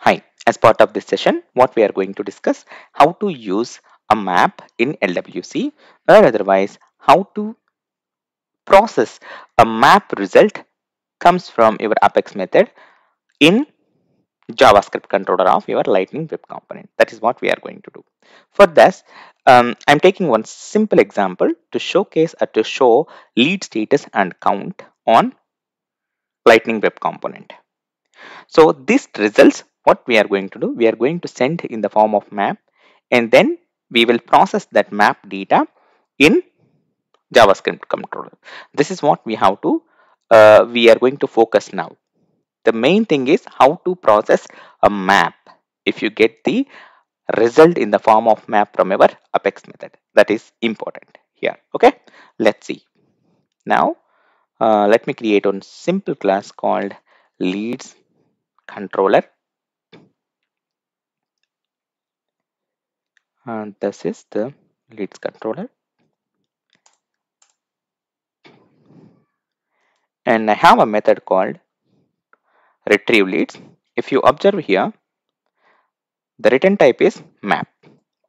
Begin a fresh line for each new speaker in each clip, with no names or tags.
Hi, as part of this session, what we are going to discuss how to use a map in LWC or otherwise how to process a map result comes from your Apex method in JavaScript controller of your Lightning Web Component. That is what we are going to do. For this, um, I'm taking one simple example to showcase or to show lead status and count on Lightning Web Component. So this results what we are going to do. We are going to send in the form of map and then we will process that map data in javascript controller. This is what we have to uh, we are going to focus now. The main thing is how to process a map. If you get the result in the form of map from our apex method that is important here. Okay? Let's see. Now uh, let me create a simple class called leads controller and this is the uh, leads controller. And I have a method called retrieve leads. If you observe here the return type is map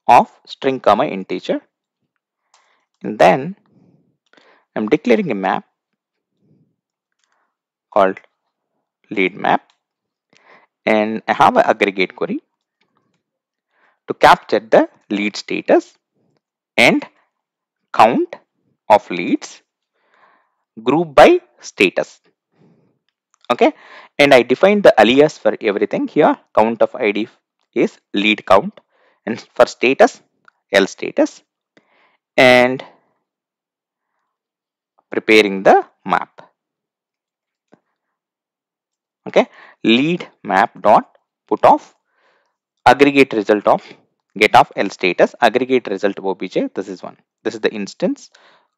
of string comma integer. And then I'm declaring a map called lead map. And I have an aggregate query to capture the lead status and count of leads group by status. Okay? And I define the alias for everything here. Count of id is lead count and for status L status. And preparing the map. Okay? Lead map dot put off aggregate result of get of L status aggregate result of obj this is one. This is the instance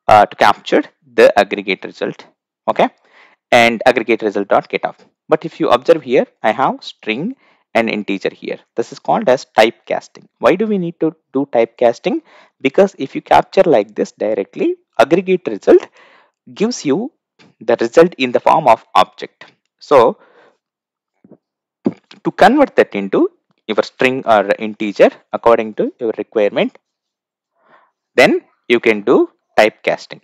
uh, to capture the aggregate result okay? And aggregate result dot get of. but if you observe here I have string and integer here. This is called as typecasting. Why do we need to do typecasting? Because if you capture like this directly aggregate result gives you the result in the form of object. So to convert that into your string or integer according to your requirement. Then you can do typecasting.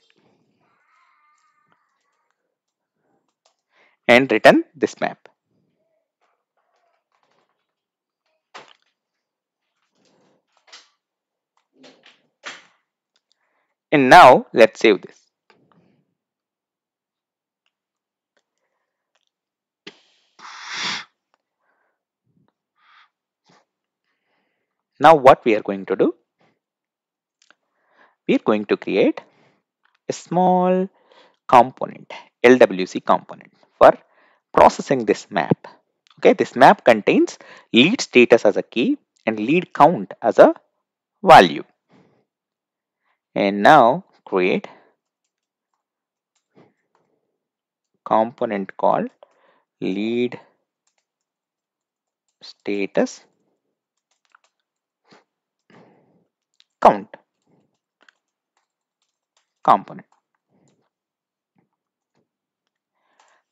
And return this map. And now let's save this Now what we are going to do? We are going to create a small component, LWC component for processing this map. Okay, this map contains lead status as a key and lead count as a value. And now create component called lead status count component.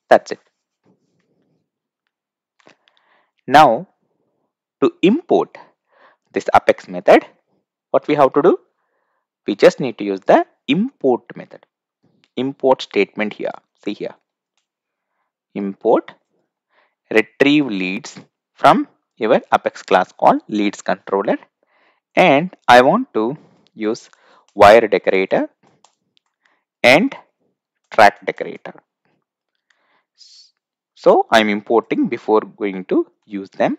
That's it. Now to import this apex method, what we have to do? We just need to use the import method. Import statement here. See here. Import retrieve leads from your apex class called leads controller and I want to use wire decorator and track decorator. So I'm importing before going to use them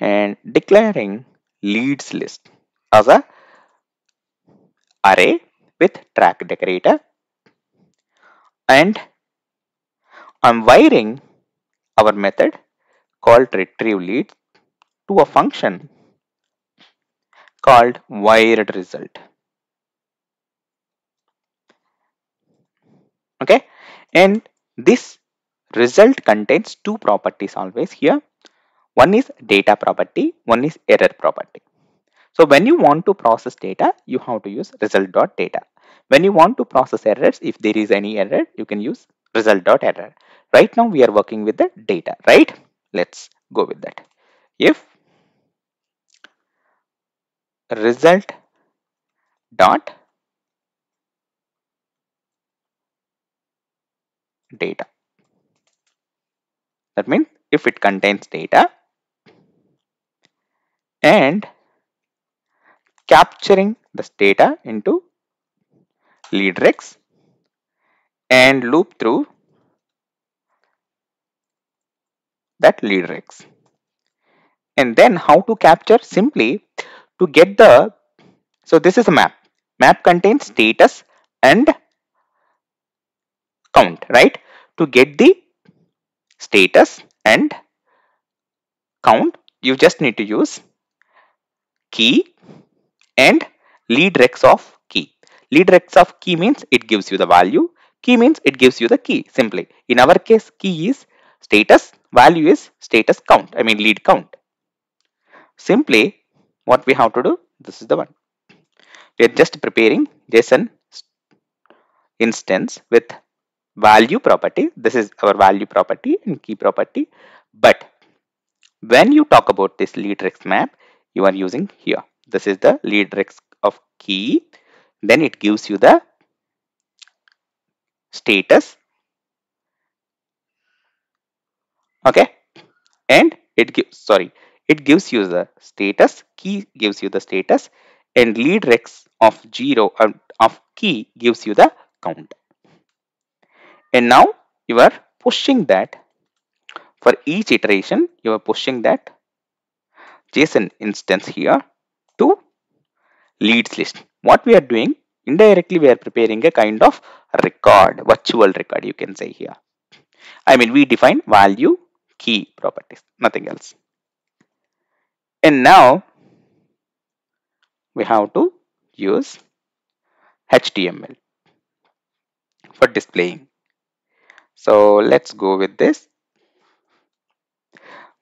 and declaring leads list as a array with track decorator and I'm wiring our method called retrieve leads to a function called wired result. Okay, and this result contains two properties always here. One is data property, one is error property. So when you want to process data, you have to use result.data. When you want to process errors, if there is any error, you can use result.error. Right now we are working with the data, right? Let's go with that. if result dot data. That means if it contains data and capturing this data into leadrex and loop through that leadrex and then how to capture? Simply to get the so this is a map. Map contains status and count right? To get the status and count you just need to use key and leadrex of key. Leadrex of key means it gives you the value. Key means it gives you the key simply. In our case key is status value is status count i mean lead count. Simply what we have to do this is the one. We are just preparing json instance with value property. This is our value property and key property. But when you talk about this leadrex map you are using here. This is the leadrex of key. Then it gives you the status. Okay? And it gives sorry it gives you the status key gives you the status and leadrex of 0 uh, of key gives you the count. And now you are pushing that. For each iteration you are pushing that json instance here to leads list. What we are doing indirectly we are preparing a kind of record virtual record you can say here. I mean we define value key properties nothing else and now we have to use html for displaying. So let's go with this.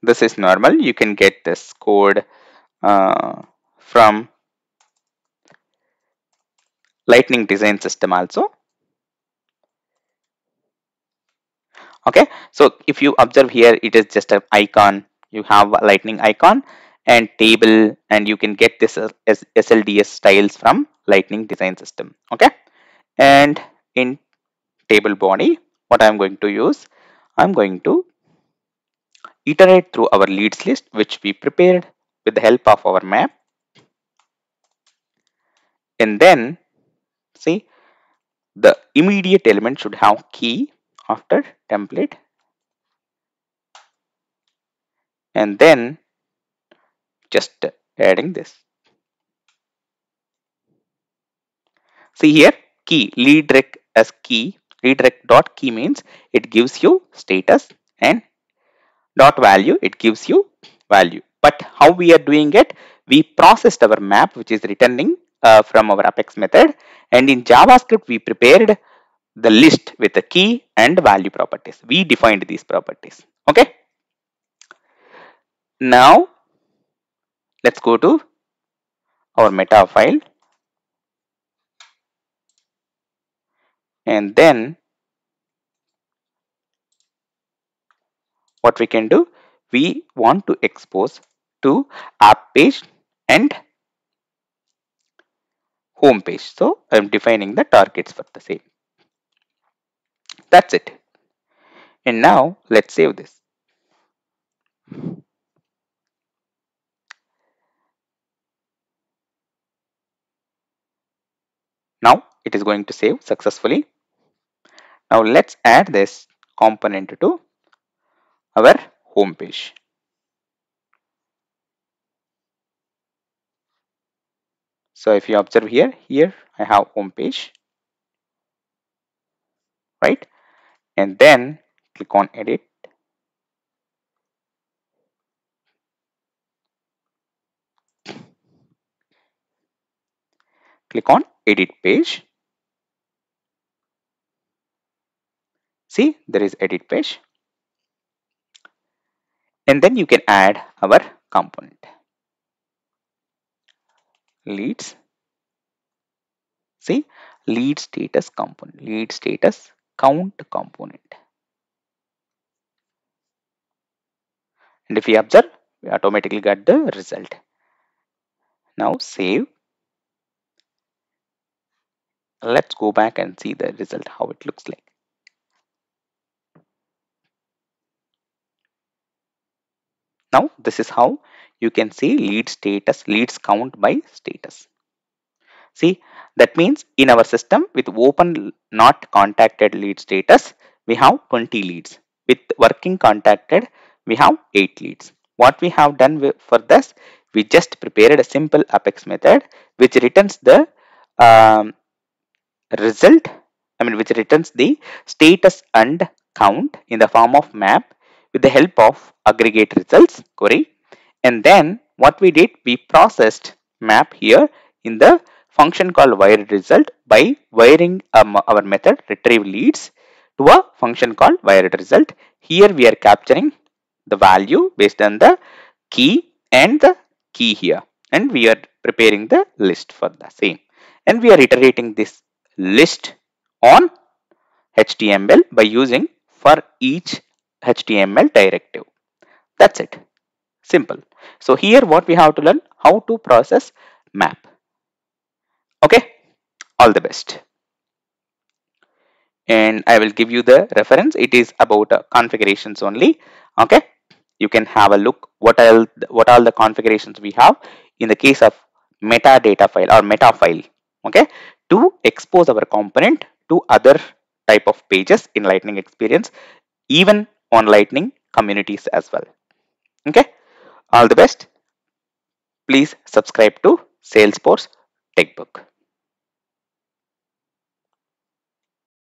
This is normal. You can get this code uh, from lightning design system also. Okay? So if you observe here it is just an icon. You have a lightning icon and table and you can get this as slds styles from lightning design system okay? And in table body what i'm going to use i'm going to iterate through our leads list which we prepared with the help of our map. And then see the immediate element should have key after template. And then just adding this. See here key lead rec as key. Lead rec dot key means it gives you status and dot value it gives you value. But how we are doing it? We processed our map which is returning uh, from our apex method. And in javascript we prepared the list with the key and value properties. We defined these properties. Okay? Now let's go to our meta file. And then what we can do we want to expose to app page and home page. So i'm defining the targets for the same. That's it. And now let's save this now it is going to save successfully. Now let's add this component to our home page. So if you observe here here i have home page right? And then click on edit. Click on edit page. See there is edit page. And then you can add our component. Leads. See lead status component lead status count component. And if you observe we automatically got the result. Now save let's go back and see the result how it looks like. Now this is how you can see lead status leads count by status. See that means in our system with open not contacted lead status we have 20 leads. With working contacted we have 8 leads. What we have done for this we just prepared a simple apex method which returns the um, result i mean which returns the status and count in the form of map with the help of aggregate results query. And then what we did we processed map here in the function called wire result by wiring um, our method retrieve leads to a function called wire result. Here we are capturing the value based on the key and the key here. And we are preparing the list for the same. And we are iterating this list on HTML by using for each HTML directive. That's it. Simple. So here what we have to learn how to process map. Okay. All the best. And I will give you the reference. It is about uh, configurations only. Okay. You can have a look what all what all the configurations we have in the case of metadata file or meta file. Okay to expose our component to other type of pages in lightning experience even on lightning communities as well. Okay? All the best. Please subscribe to salesforce techbook